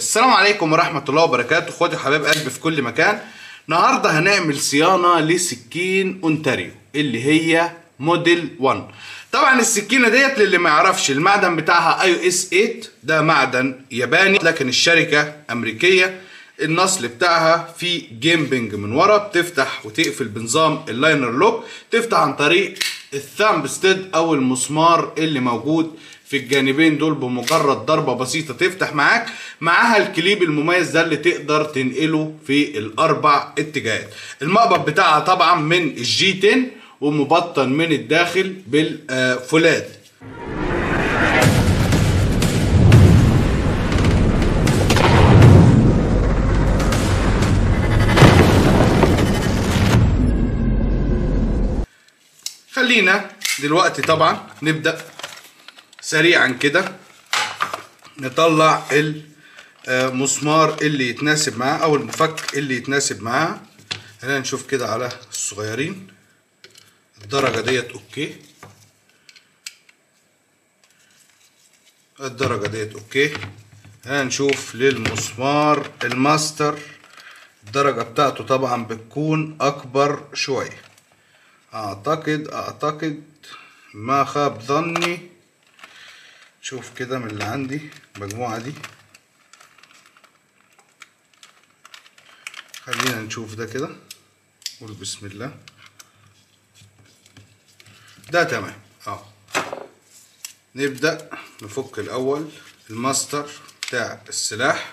السلام عليكم ورحمة الله وبركاته. اخواتي وحبايب قلبي في كل مكان. النهاردة هنعمل صيانة لسكين أونتاريو اللي هي موديل 1 طبعا السكينة ديت للي ما يعرفش المعدن بتاعها AUS 8 ده معدن ياباني لكن الشركة أمريكية. النصل بتاعها في jimping من ورا بتفتح وتقفل بنظام ال liner lock تفتح عن طريق ال thumb stud أو المسمار اللي موجود في الجانبين دول بمجرد ضربة بسيطة تفتح معاك معاها الكليب المميز ده اللي تقدر تنقله في الأربع اتجاهات. المقبض بتاعها طبعا من الجي 10 ومبطن من الداخل بالفولاذ خلينا دلوقتي طبعا نبدأ سريعا كده نطلع المسمار اللي يتناسب معاه أو المفك اللي يتناسب معاه. خلينا نشوف كده على الصغيرين. الدرجة ديت okay. الدرجة ديت okay. هنشوف للمسمار الماستر. الدرجة بتاعته طبعا بتكون أكبر شوية أعتقد أعتقد ما خاب ظني شوف كده من اللي عندي المجموعة دي. خلينا نشوف ده كده. قول بسم الله. ده تمام. آه نبدأ نفك الأول الماستر بتاع السلاح.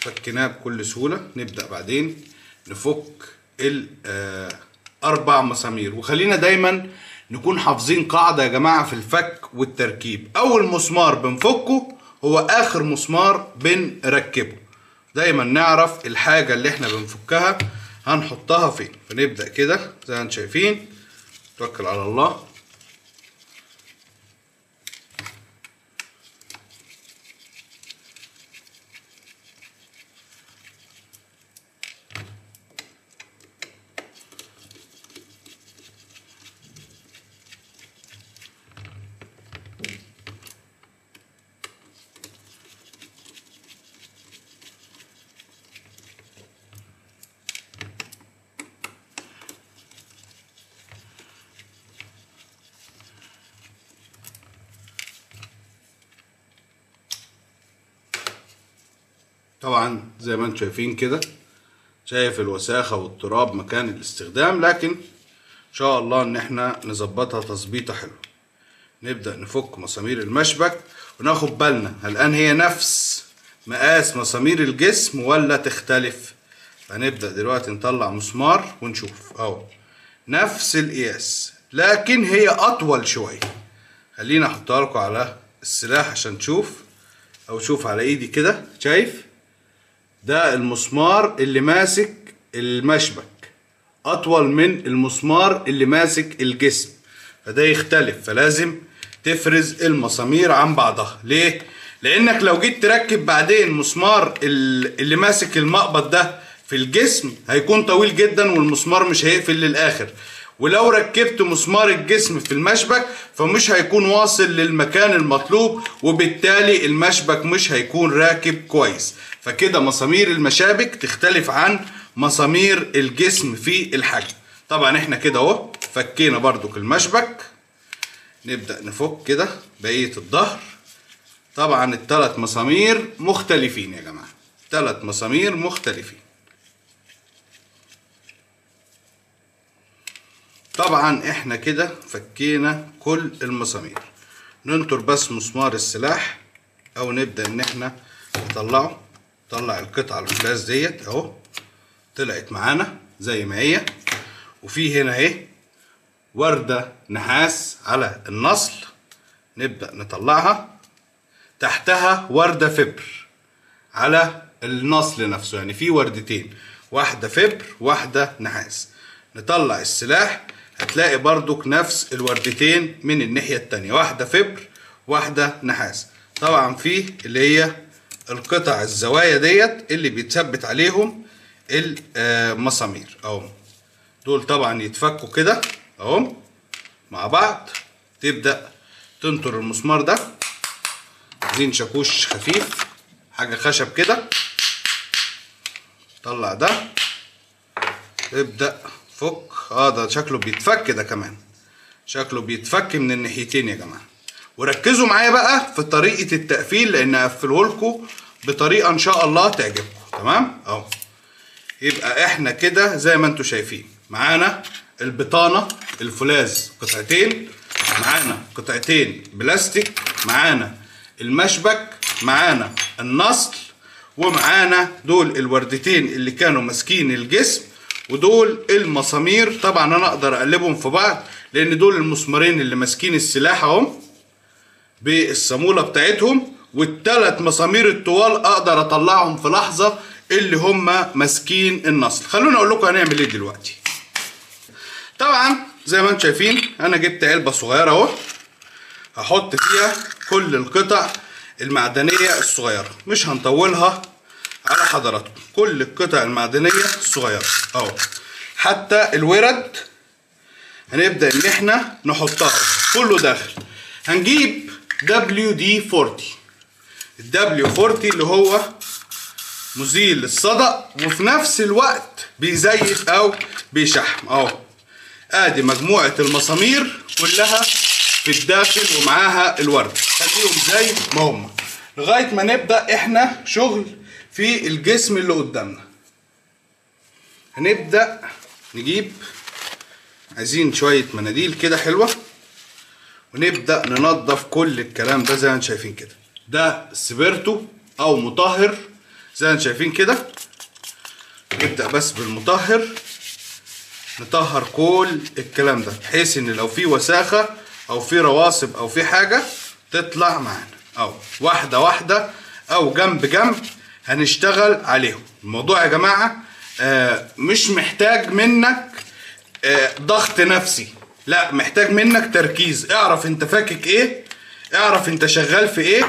فكناه بكل سهولة. نبدأ بعدين نفك الأربع مسامير. وخلينا دايما نكون حافظين قاعدة يا جماعة في الفك والتركيب. أول مسمار بنفكه هو آخر مسمار بنركبه. دايما نعرف الحاجة اللي إحنا بنفكها هنحطها فين. فنبدأ كده زي ما أنتم شايفين. توكل على الله. طبعا زي ما أنتم شايفين كده شايف الوساخة والتراب مكان الاستخدام لكن إن شاء الله إن إحنا نظبطها تظبيطة حلوة. نبدأ نفك مسامير المشبك وناخد بالنا هل هي نفس مقاس مسامير الجسم ولا تختلف؟ هنبدأ دلوقتي نطلع مسمار ونشوف. أهو نفس القياس لكن هي أطول شوية. خلينا أحطها لكم على السلاح عشان تشوف أو شوف على إيدي كده شايف؟ ده المسمار اللي ماسك المشبك أطول من المسمار اللي ماسك الجسم. فده يختلف فلازم تفرز المسامير عن بعضها. ليه؟ لأنك لو جيت تركب بعدين مسمار اللي ماسك المقبض ده في الجسم هيكون طويل جدا والمسمار مش هيقفل للآخر. ولو ركبت مسمار الجسم في المشبك فمش هيكون واصل للمكان المطلوب وبالتالي المشبك مش هيكون راكب كويس. فكده مسامير المشابك تختلف عن مسامير الجسم في الحجم. طبعا إحنا كده أهو فكينا برضو المشبك. نبدأ نفك كده بقية الظهر. طبعا الثلاث مسامير مختلفين يا جماعة. ثلاث مسامير مختلفين. طبعا إحنا كده فكينا كل المسامير. ننطر بس مسمار السلاح أو نبدأ إن إحنا نطلعه. نطلع القطعة الفلاس ديت اهو طلعت معانا زي ما هي. وفي هنا اهي وردة نحاس على النصل نبدأ نطلعها. تحتها وردة فبر على النصل نفسه يعني في وردتين واحدة فبر واحدة نحاس. نطلع السلاح هتلاقي برضك نفس الوردتين من الناحية التانية واحدة فبر واحدة نحاس. طبعا في اللي هي القطع الزوايا ديت اللي بيتثبت عليهم المسامير. أهو. دول طبعا يتفكوا كده. أهو. مع بعض. تبدأ تنطر المسمار ده. عايزين شاكوش خفيف. حاجة خشب كده. طلع ده. ابدأ. فك. آه ده شكله بيتفك ده كمان. شكله بيتفك من الناحيتين يا جماعة. وركزوا معايا بقى في طريقة التقفيل لأن هقفله لكم بطريقة إن شاء الله تعجبكم. تمام؟ أهو. يبقى إحنا كده زي ما أنتم شايفين. معانا البطانة الفولاذ قطعتين معانا قطعتين بلاستيك معانا المشبك معانا النصل ومعانا دول الوردتين اللي كانوا ماسكين الجسم ودول المسامير. طبعا أنا أقدر أقلبهم في بعض لأن دول المسمارين اللي ماسكين السلاح اهم بالصاموله بتاعتهم والثلاث مسامير الطوال أقدر أطلعهم في لحظة اللي هم ماسكين النصل خلونا أقول لكم هنعمل إيه دلوقتي. طبعا زي ما أنتم شايفين أنا جبت علبة صغيرة أهو. هحط فيها كل القطع المعدنية الصغيرة. مش هنطولها على حضراتكم. كل القطع المعدنية الصغيرة أهو. حتى الورد هنبدأ إن إحنا نحطها كله داخل. هنجيب دبليو دي 40 الدبليو 40 اللي هو مزيل للصدأ وفي نفس الوقت بيزيت أو بيشحم. أهو. أدي مجموعة المسامير كلها في الداخل ومعاها الورد. خليهم زي ما هم. لغاية ما نبدأ إحنا شغل في الجسم اللي قدامنا. هنبدأ نجيب عايزين شوية مناديل كده حلوة. ونبدأ ننظف كل الكلام ده زي ما أنتم شايفين كده. ده سبيرتو أو مطهر. زي ما أنتم شايفين كده. نبدأ بس بالمطهر. نطهر كل الكلام ده بحيث إن لو في وساخة أو في رواسب أو في حاجة تطلع معانا. أو واحدة واحدة أو جنب جنب هنشتغل عليهم. الموضوع يا جماعة آه مش محتاج منك آه ضغط نفسي. لا محتاج منك تركيز. اعرف انت فاكك إيه اعرف انت شغال في إيه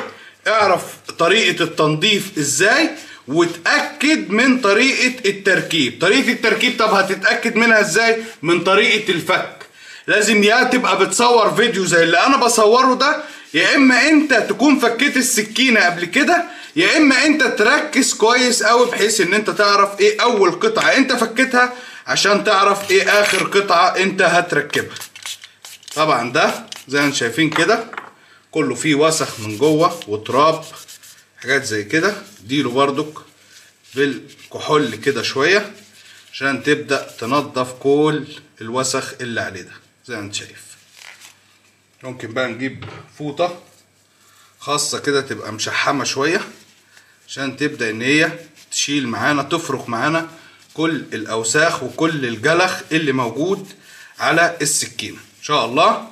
اعرف طريقة التنظيف إزاي وتأكد من طريقة التركيب. طريقة التركيب طب هتتأكد منها إزاي؟ من طريقة الفك. لازم يا تبقى بتصور فيديو زي اللي أنا بصوره ده يا اما انت تكون فكيت السكينة قبل كده يا اما انت تركز كويس قوي بحيث ان انت تعرف إيه اول قطعة انت فكيتها عشان تعرف إيه آخر قطعة انت هتركبها. طبعا ده زي ما شايفين كده كله فيه وسخ من جوه وتراب حاجات زي كده. اديله بردك بالكحول كده شوية عشان تبدأ تنظف كل الوسخ اللي عليه ده زي ما انت شايف. ممكن بقى نجيب فوطة خاصة كده تبقى مشحمة شوية عشان تبدأ إن هي تشيل معانا تفرك معانا كل الأوساخ وكل الجلخ اللي موجود على السكينة. ان شاء الله.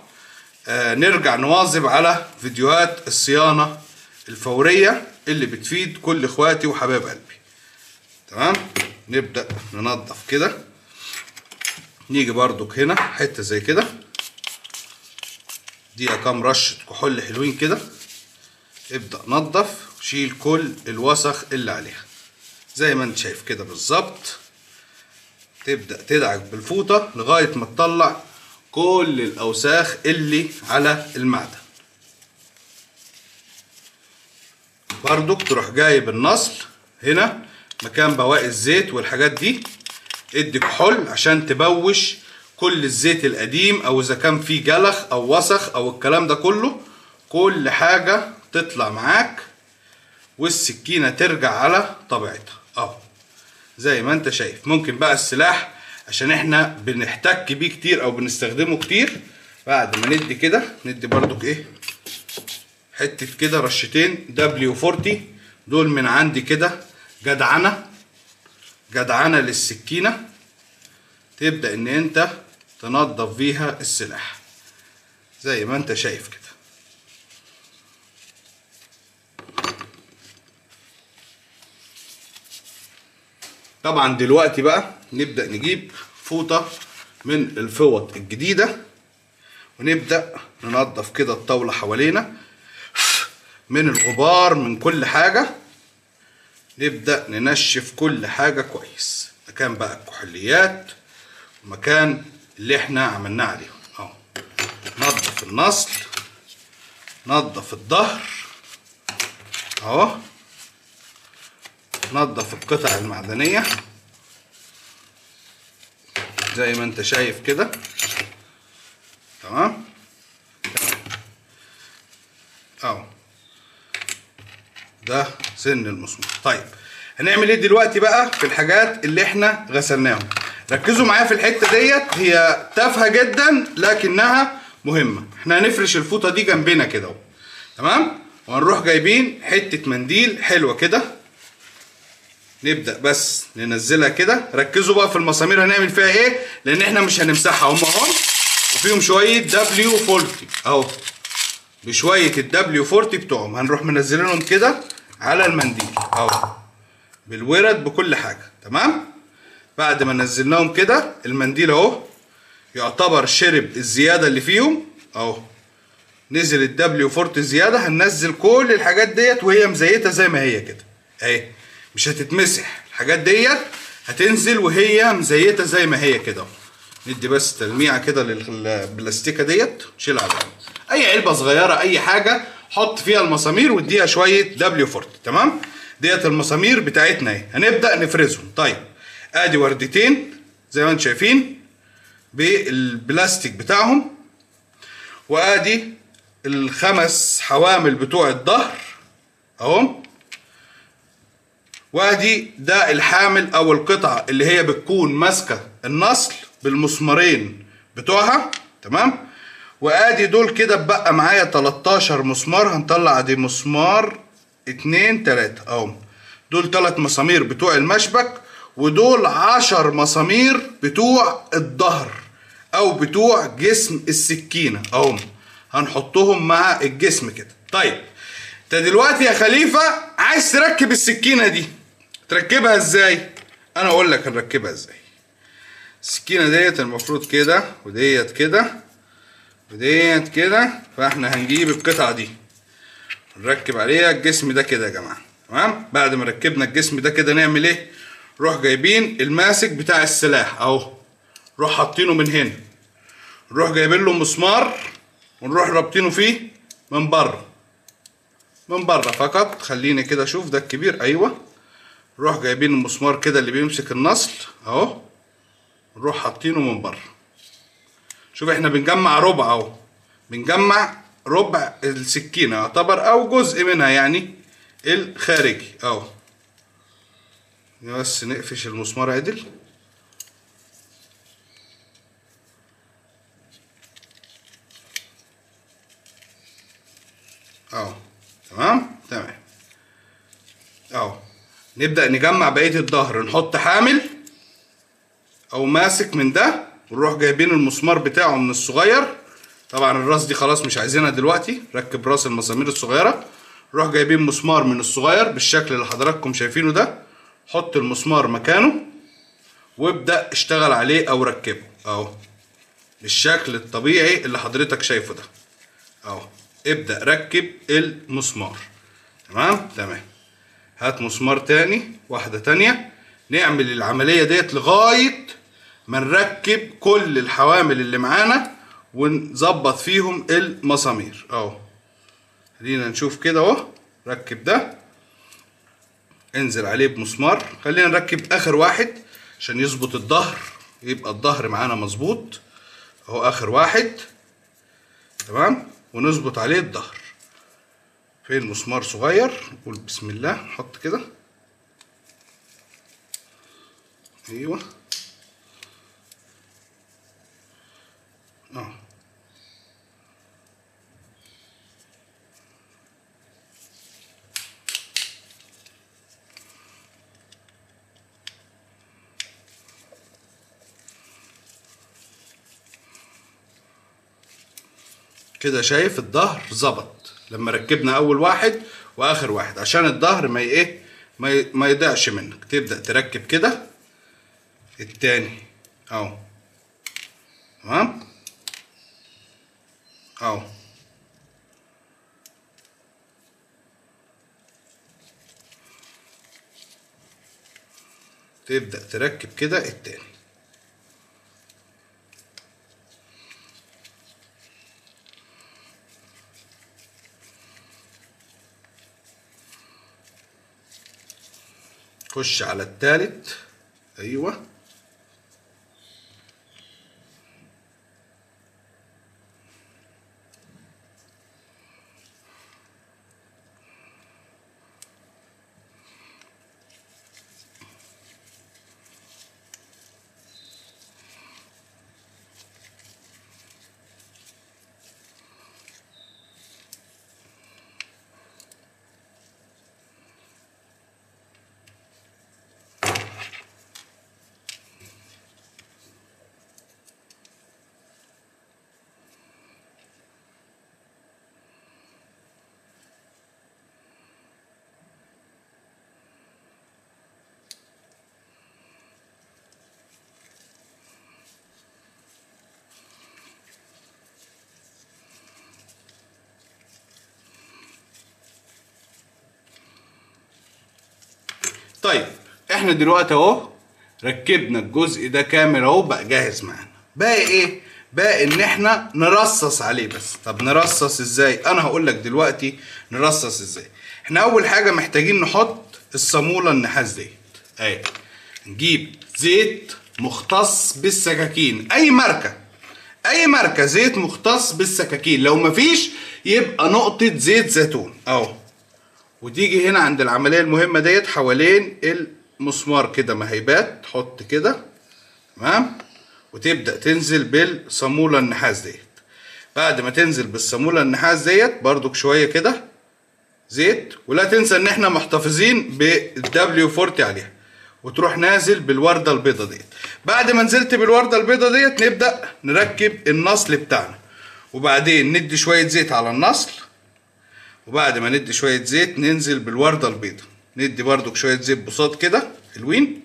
آه نرجع نواظب على فيديوهات الصيانة الفورية اللي بتفيد كل إخواتي وحبايب قلبي. تمام؟ نبدأ ننظف كده. نيجي بردك هنا حتة زي كده. دي كام رشة كحول حلوين كده. ابدأ نظف شيل كل الوسخ اللي عليها. زي ما انت شايف كده بالظبط. تبدأ تدعك بالفوطة لغاية ما تطلع كل الأوساخ اللي على المعدن. بردك تروح جايب النصل هنا مكان بواقي الزيت والحاجات دي. ادي كحول عشان تبوش كل الزيت القديم أو إذا كان فيه جلخ أو وسخ أو الكلام ده كله. كل حاجة تطلع معاك والسكينة ترجع على طبيعتها. أهو زي ما أنت شايف. ممكن بقى السلاح عشان إحنا بنحتك بيه كتير أو بنستخدمه كتير. بعد ما ندي كده ندي برضك إيه حتة كده رشتين دبليو 40 دول من عندي كده جدعنة جدعنة للسكينة. تبدأ إن أنت تنظف بيها السلاح. زي ما أنت شايف كده. طبعا دلوقتي بقى نبدأ نجيب فوطة من الفوط الجديدة ونبدأ ننظف كده الطاولة حوالينا من الغبار من كل حاجة. نبدأ ننشف كل حاجة كويس. مكان بقى الكحوليات ومكان اللي إحنا عملناه عليهم أهو. نظف النصل نظف الظهر. أهو. نظف القطع المعدنية. زي ما انت شايف كده. تمام؟ اهو. ده سن المسمار. طيب هنعمل إيه دلوقتي بقى في الحاجات اللي إحنا غسلناهم؟ ركزوا معايا في الحتة ديت هي تافهة جدا لكنها مهمة. إحنا هنفرش الفوطة دي جنبنا كده تمام؟ وهنروح جايبين حتة منديل حلوة كده. نبدأ بس ننزلها كده. ركزوا بقى في المسامير هنعمل فيها إيه؟ لأن إحنا مش هنمسحها. هم أهو. وفيهم شوية دبليو 40 أهو. بشوية الدبليو 40 بتوعهم. هنروح منزلينهم كده على المنديل. أهو. بالورد بكل حاجة. تمام؟ بعد ما نزلناهم كده المنديل أهو. يعتبر شرب الزيادة اللي فيهم. أهو. نزل ال W 40 زيادة. هننزل كل الحاجات ديت وهي مزيتة زي ما هي كده. أهي. مش هتتمسح. الحاجات ديت هتنزل وهي مزيتة زي ما هي كده. ندي بس تلميعة كده للبلاستيكة ديت تشيل على. أي علبة صغيرة أي حاجة حط فيها المسامير واديها شوية W 40 تمام؟ ديت المسامير بتاعتنا أهي. هنبدأ نفرزهم. طيب أدي وردتين زي ما أنتم شايفين بالبلاستيك بتاعهم. وأدي الخمس حوامل بتوع الظهر. أهو. وادي ده الحامل أو القطعة اللي هي بتكون ماسكة النصل بالمسمارين بتوعها تمام؟ وادي دول كده بقى معايا 13 مسمار هنطلع دي مسمار اتنين تلاتة اهو. دول تلات مسامير بتوع المشبك ودول عشر مسامير بتوع الظهر أو بتوع جسم السكينة اهو. هنحطهم مع الجسم كده. طيب انت دلوقتي يا خليفة عايز تركب السكينة دي. تركبها إزاي؟ أنا أقول لك هنركبها إزاي. السكينة ديت المفروض كده وديت كده وديت كده فاحنا هنجيب القطعة دي. نركب عليها الجسم ده كده يا جماعة. تمام؟ بعد ما ركبنا الجسم ده كده نعمل إيه؟ نروح جايبين الماسك بتاع السلاح اهو. نروح حاطينه من هنا. نروح جايبين له مسمار ونروح رابطينه فيه من بره. من بره فقط. خليني كده أشوف ده الكبير. أيوه. نروح جايبين المسمار كده اللي بيمسك النصل اهو. نروح حاطينه من بره. شوف إحنا بنجمع ربع اهو. بنجمع ربع السكينة يعتبر أو جزء منها يعني الخارجي اهو. بس نقفش المسمار عدل. اهو. تمام؟ نبدأ نجمع بقية الظهر نحط حامل أو ماسك من ده ونروح جايبين المسمار بتاعه من الصغير. طبعا الراس دي خلاص مش عايزينها دلوقتي ركب راس المسامير الصغيرة. نروح جايبين مسمار من الصغير بالشكل اللي حضراتكم شايفينه ده حط المسمار مكانه وابدأ اشتغل عليه أو ركبه. أهو. بالشكل الطبيعي اللي حضرتك شايفه ده. أهو. ابدأ ركب المسمار. تمام؟ تمام. هات مسمار تاني واحدة تانية. نعمل العملية ديت لغاية ما نركب كل الحوامل اللي معانا ونظبط فيهم المسامير. أهو. خلينا نشوف كده أهو. ركب ده. انزل عليه بمسمار. خلينا نركب آخر واحد عشان يظبط الظهر يبقى الظهر معانا مظبوط. أهو آخر واحد. تمام؟ ونظبط عليه الظهر. فين مسمار صغير. نقول بسم الله. نحط كده. أيوه. آه. كده شايف الظهر ظبط. لما ركبنا أول واحد وآخر واحد عشان الظهر ما إيه ما يضيعش منك. تبدأ تركب كده. التاني أهو. تمام؟ أهو. تبدأ تركب كده التاني. خش على التالت. أيوه. طيب إحنا دلوقتي أهو ركبنا الجزء ده كامل أهو بقى جاهز معانا. باقي إيه؟ باقي إن إحنا نرصص عليه بس. طب نرصص إزاي؟ أنا هقول لك دلوقتي نرصص إزاي. إحنا أول حاجة محتاجين نحط الصامولة النحاس ديت. أهي. نجيب زيت مختص بالسكاكين. أي ماركة. أي ماركة زيت مختص بالسكاكين. لو مفيش يبقى نقطة زيت زيتون. أهو. وتيجي هنا عند العملية المهمة ديت حوالين المسمار كده مهيبات تحط كده تمام؟ وتبدأ تنزل بالصامولة النحاس ديت. بعد ما تنزل بالصامولة النحاس ديت برضك شوية كده زيت ولا تنسى إن إحنا محتفظين بالدبليو 40 عليها. وتروح نازل بالوردة البيضة ديت. بعد ما نزلت بالوردة البيضة ديت نبدأ نركب النصل بتاعنا. وبعدين ندي شوية زيت على النصل. وبعد ما ندي شوية زيت ننزل بالوردة البيضة. ندي بردك شوية زيت بساط كده حلوين.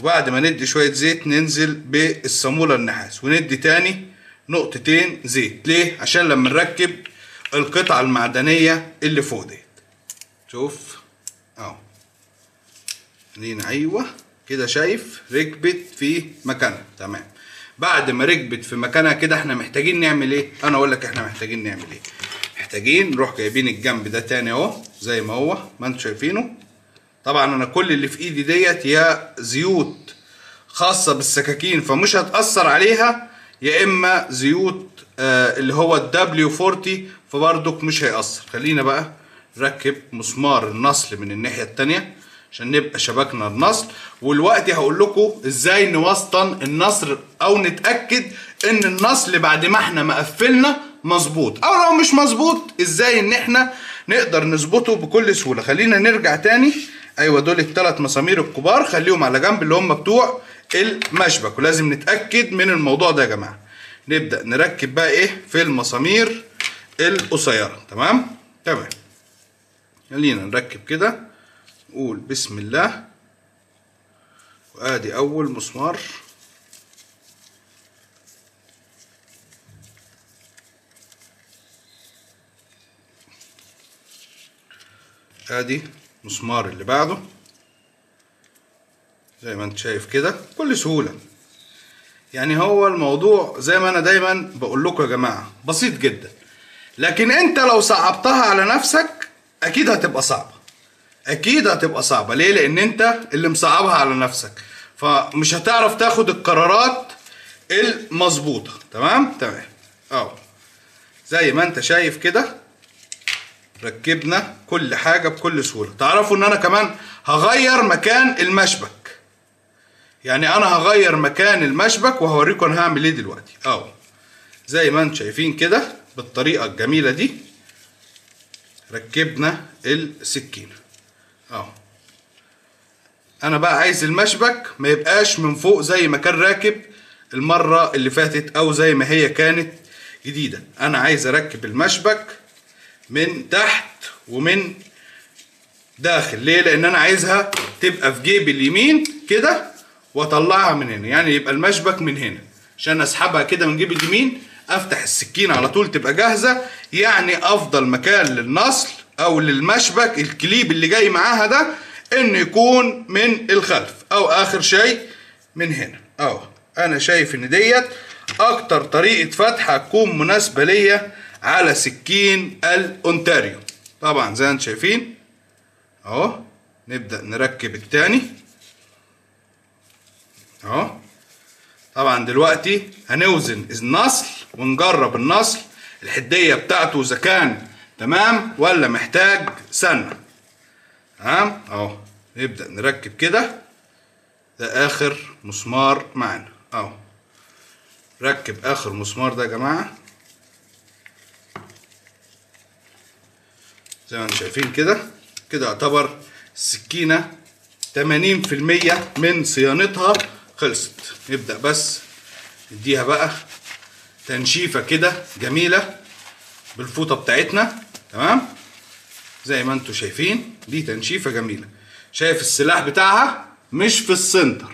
وبعد ما ندي شوية زيت ننزل بالصامولة النحاس. وندي تاني نقطتين زيت. ليه؟ عشان لما نركب القطعة المعدنية اللي فوق ديت. شوف. أهو. أيوه. كده شايف ركبت في مكانها. تمام. بعد ما ركبت في مكانها كده إحنا محتاجين نعمل إيه؟ أنا أقول لك إحنا محتاجين نعمل إيه. محتاجين نروح جايبين الجنب ده تاني اهو زي ما هو ما أنتم شايفينه. طبعا أنا كل اللي في إيدي ديت يا زيوت خاصة بالسكاكين فمش هتأثر عليها يا إما زيوت آه اللي هو الدبليو 40 فبرضك مش هيأثر. خلينا بقى نركب مسمار النصل من الناحية التانية عشان نبقى شبكنا النصل والوقت هقول لكم إزاي نوسطن النصر أو نتأكد إن النصل بعد ما إحنا مقفلنا مظبوط. أو لو مش مظبوط إزاي إن إحنا نقدر نظبطه بكل سهولة؟ خلينا نرجع تاني. أيوه دول الثلاث مسامير الكبار. خليهم على جنب اللي هم بتوع المشبك. ولازم نتأكد من الموضوع ده يا جماعة. نبدأ نركب بقى إيه؟ في المسامير القصيرة. تمام؟ تمام. خلينا نركب كده. نقول بسم الله. وآدي أول مسمار. ادي مسمار اللي بعده. زي ما انت شايف كده بكل سهولة. يعني هو الموضوع زي ما أنا دايما بقول لكم يا جماعة بسيط جدا. لكن أنت لو صعبتها على نفسك أكيد هتبقى صعبة. أكيد هتبقى صعبة. ليه؟ لأن أنت اللي مصعبها على نفسك. فمش هتعرف تاخد القرارات المظبوطة. تمام؟ تمام. أهو. زي ما أنت شايف كده ركبنا كل حاجة بكل سهولة. تعرفوا إن أنا كمان هغير مكان المشبك. يعني أنا هغير مكان المشبك وهوريكم أنا هعمل إيه دلوقتي. أهو. زي ما أنتم شايفين كده بالطريقة الجميلة دي ركبنا السكينة. أهو. أنا بقى عايز المشبك ما يبقاش من فوق زي ما كان راكب المرة اللي فاتت أو زي ما هي كانت جديدة. أنا عايز أركب المشبك من تحت ومن داخل. ليه؟ لأن أنا عايزها تبقى في جيب اليمين كده وأطلعها من هنا. يعني يبقى المشبك من هنا. عشان أسحبها كده من جيب اليمين أفتح السكينة على طول تبقى جاهزة. يعني أفضل مكان للنصل أو للمشبك الكليب اللي جاي معاها ده إنه يكون من الخلف أو آخر شيء من هنا. أهو. أنا شايف إن ديت أكتر طريقة فتح هتكون مناسبة ليا على سكين الأونتاريو. طبعا زي ما أنتم شايفين. أهو نبدأ نركب التاني. أهو. طبعا دلوقتي هنوزن النصل ونجرب النصل. الحدية بتاعته إذا كان تمام ولا محتاج سنة. تمام؟ أهو. نبدأ نركب كده. ده آخر مسمار معانا. أهو. ركب آخر مسمار ده يا جماعة. زي ما أنتم شايفين كده كده يعتبر السكينة 80% من صيانتها خلصت. نبدأ بس نديها بقى تنشيفة كده جميلة بالفوطة بتاعتنا تمام؟ زي ما أنتم شايفين دي تنشيفة جميلة. شايف السلاح بتاعها؟ مش في ال center.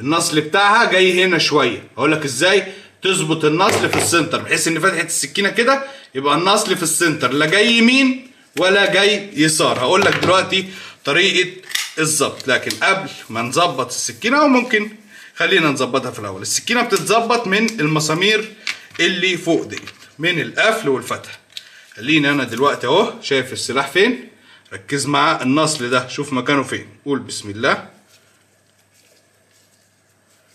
النصل بتاعها جاي هنا شوية. أقول لك إزاي؟ تظبط النصل في ال center بحيث إن فتحة السكينة كده يبقى النصل في السنتر. لا جاي يمين ولا جاي يسار. هقول لك دلوقتي طريقة الظبط. لكن قبل ما نظبط السكينة أو ممكن خلينا نظبطها في الأول. السكينة بتتظبط من المسامير اللي فوق ديت من القفل والفتح خليني أنا دلوقتي أهو شايف السلاح فين. ركز مع النصل ده شوف مكانه فين. قول بسم الله.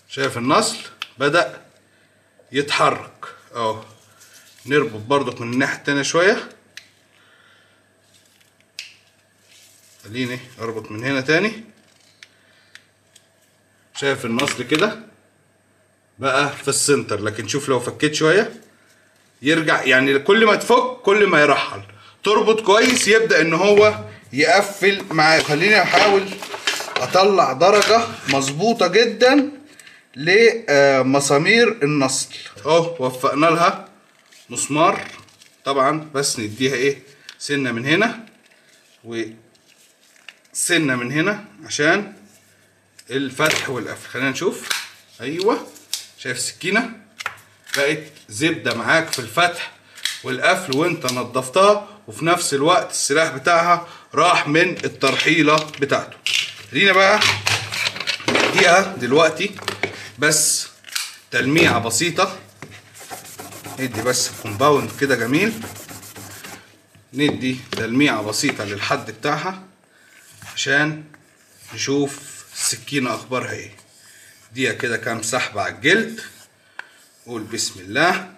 شايف النصل؟ بدأ يتحرك. أهو. نربط برضك من الناحية التانية شوية. خليني أربط من هنا تاني. شايف النصل كده؟ بقى في السنتر لكن شوف لو فكيت شوية. يرجع يعني كل ما تفك كل ما يرحل. تربط كويس يبدأ إن هو يقفل معاك. خليني أحاول أطلع درجة مظبوطة جدا لمسامير النصل. أهو وفقنا لها مسمار. طبعا بس نديها إيه؟ سنة من هنا. وسنة من هنا عشان الفتح والقفل. خلينا نشوف. أيوه. شايف السكينة؟ بقت زبدة معاك في الفتح والقفل وانت نضفتها وفي نفس الوقت السلاح بتاعها راح من الترحيلة بتاعته. خلينا بقى نديها دلوقتي. بس تلميعة بسيطة. ندي بس كومباوند كده جميل. ندي تلميعة بسيطة للحد بتاعها. عشان نشوف السكينة أخبارها إيه ديها كده كام سحبة على الجلد. قول بسم الله.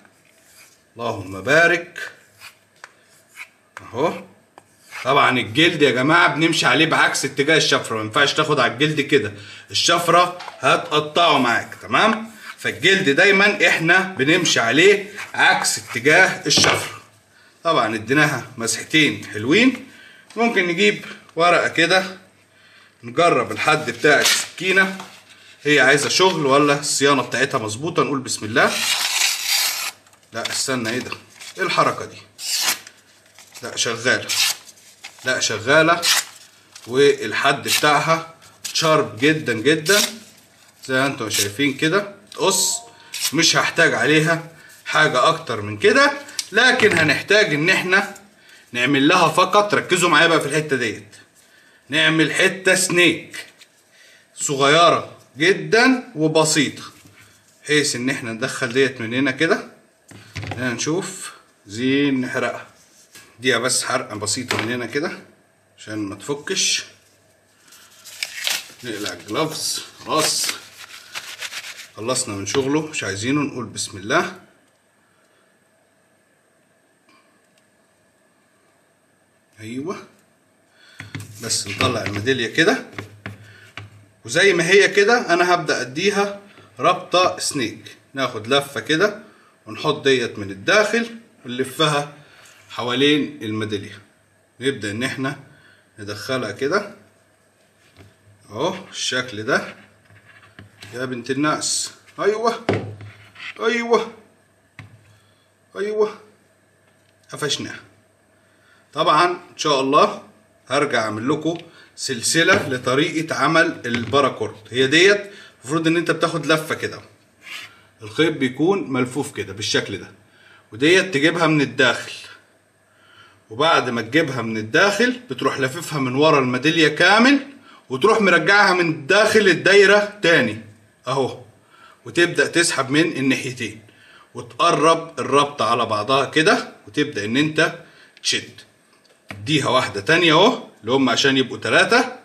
اللهم بارك. أهو. طبعا الجلد يا جماعة بنمشي عليه بعكس اتجاه الشفرة ما ينفعش تاخد على الجلد كده. الشفرة هتقطعه معاك تمام؟ فالجلد دايما إحنا بنمشي عليه عكس اتجاه الشفرة. طبعا اديناها مسحتين حلوين. ممكن نجيب ورقة كده. نجرب الحد بتاع السكينة. هي عايزة شغل ولا الصيانة بتاعتها مظبوطة؟ نقول بسم الله. لا استنى إيه ده؟ إيه الحركة دي؟ لا شغالة. لا شغالة. والحد بتاعها شارب جدا جدا. زي ما أنتم شايفين كده. تقص مش هحتاج عليها حاجة أكتر من كده. لكن هنحتاج إن إحنا نعمل لها فقط. ركزوا معايا بقى في الحتة ديت. نعمل حتة سنيك صغيرة جدا وبسيطة بحيث إن إحنا ندخل ديت من هنا كده. نشوف. زين نحرقها. دي بس حرقة بسيطة من هنا كده عشان ما تفكش. نقلع الجلافز. خلاص. خلصنا من شغله. مش عايزينه نقول بسم الله. أيوه. بس نطلع الميدالية كده. وزي ما هي كده أنا هبدأ أديها رابطة سنيك ناخد لفة كده ونحط ديت من الداخل ونلفها حوالين الميدالية. نبدأ إن إحنا ندخلها كده. أهو الشكل ده. يا بنت الناس. أيوه أيوه أيوه. قفشناها. طبعا إن شاء الله هرجع اعمل لكم سلسلة لطريقة عمل الباراكورد. هي ديت المفروض ان انت بتاخد لفة كده. الخيط بيكون ملفوف كده بالشكل ده. وديت تجيبها من الداخل. وبعد ما تجيبها من الداخل بتروح لففها من ورا الميدالية كامل وتروح مرجعها من الداخل الدايرة تاني. اهو. وتبدأ تسحب من الناحيتين. وتقرب الربطه على بعضها كده وتبدأ ان انت تشد. اديها واحدة تانية اهو اللي هم عشان يبقوا ثلاثة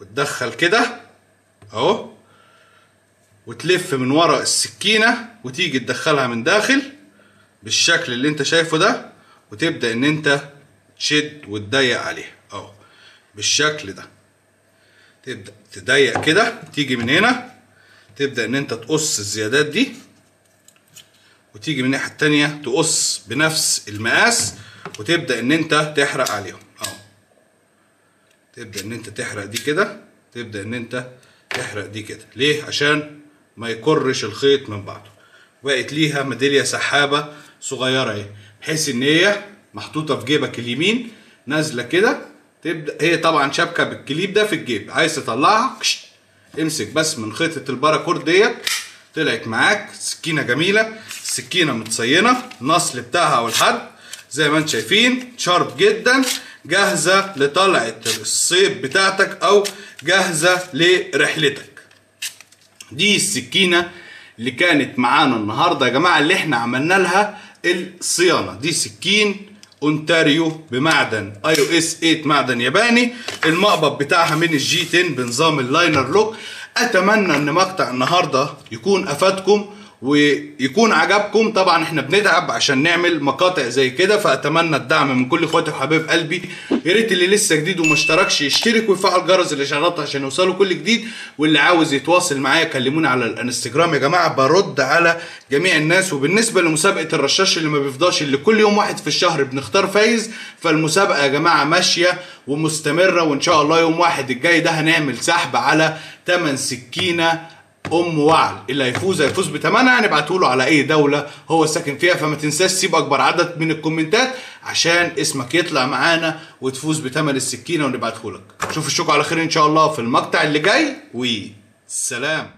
وتدخل كده اهو وتلف من ورا السكينة وتيجي تدخلها من داخل بالشكل اللي انت شايفه ده وتبدأ ان انت تشد وتضيق عليها اهو بالشكل ده. تبدأ تضيق كده تيجي من هنا تبدأ ان انت تقص الزيادات دي وتيجي من الناحية التانية تقص بنفس المقاس وتبدأ إن أنت تحرق عليهم. أهو. تبدأ إن أنت تحرق دي كده تبدأ إن أنت تحرق دي كده. ليه؟ عشان ما يكرش الخيط من بعضه. بقت ليها ميدالية سحابة صغيرة أهي بحيث إن هي محطوطة في جيبك اليمين نازلة كده تبدأ هي طبعا شابكة بالكليب ده في الجيب. عايز تطلعها. امسك بس من خيطة ال paracord ديت. طلعت معاك سكينة جميلة السكينة متصينة النصل بتاعها والحد. زي ما أنتم شايفين sharp جدا جاهزة لطلعة الصيد بتاعتك أو جاهزة لرحلتك. دي السكينة اللي كانت معانا النهاردة يا جماعة اللي إحنا عملنا لها الصيانة. دي سكين أونتاريو بمعدن AUS 8 معدن ياباني. المقبض بتاعها من ال G 10 بنظام ال liner lock. أتمنى إن مقطع النهارده يكون أفادكم. ويكون عجبكم. طبعا إحنا بنتعب عشان نعمل مقاطع زي كده فأتمنى الدعم من كل إخواتي وحبايب قلبي. يا ريت اللي لسه جديد وما اشتركش يشترك ويفعل جرس الإشعارات عشان يوصله كل جديد. واللي عاوز يتواصل معايا كلموني على الإنستجرام. يا جماعة برد على جميع الناس. وبالنسبة لمسابقة الرشاش اللي ما بيفضاش اللي كل يوم واحد في الشهر بنختار فايز فالمسابقة يا جماعة ماشية ومستمرة. وإن شاء الله يوم واحد الجاي ده هنعمل سحب على 8 سكينة أم وعل. اللي هيفوز هيفوز بتمنها. هنبعته له على أي دولة هو ساكن فيها. فما تنساش تسيب أكبر عدد من الكومنتات عشان اسمك يطلع معانا وتفوز بتمن السكينة ونبعته لك. شوف الشوك على خير إن شاء الله في المقطع اللي جاي. والسلام